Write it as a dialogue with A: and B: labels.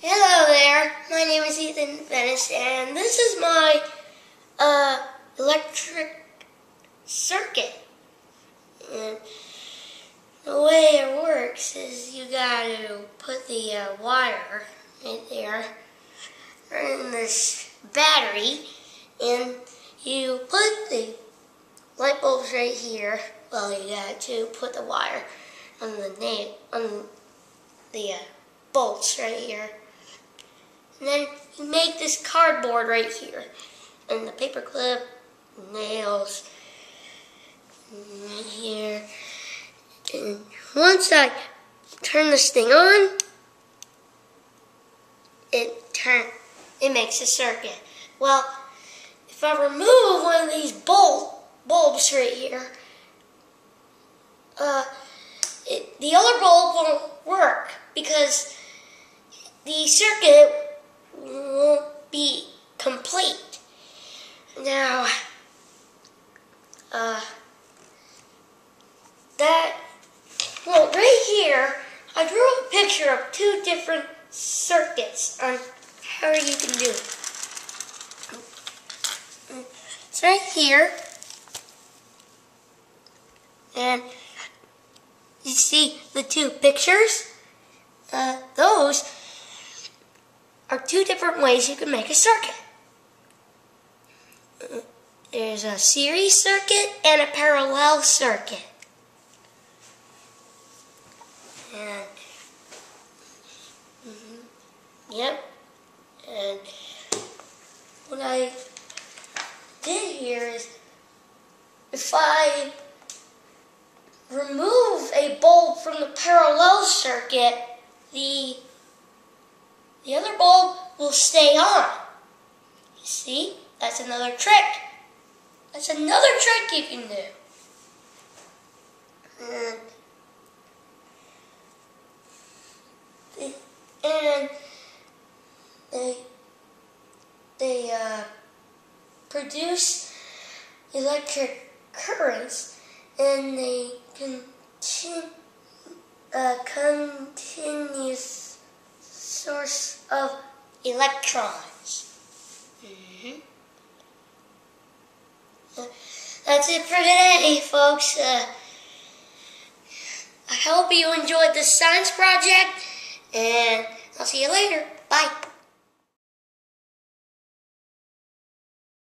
A: Hello there, my name is Ethan Venice, and this is my uh, electric circuit. And the way it works is you gotta put the uh, wire right there in this battery, and you put the light bulbs right here. Well, you got to put the wire on the nail on the uh, bolts right here. And then you make this cardboard right here. And the paper clip, nails, right here. And once I turn this thing on, it turn it makes a circuit. Well, if I remove one of these bulb bulbs right here, uh, it, the other bulb won't work because the circuit uh, that, well, right here, I drew a picture of two different circuits on how you can do it. It's right here. And you see the two pictures? Uh, those are two different ways you can make a circuit. There's a series circuit and a parallel circuit. And, mm -hmm, yep. And what I did here is if I remove a bulb from the parallel circuit, the, the other bulb will stay on. You see? That's another trick. That's another trick you can do. And, and they, they uh, produce electric currents and they continue a continuous source of electrons. Mm -hmm. That's it for today, folks. Uh, I hope you enjoyed this science project, and I'll see you later.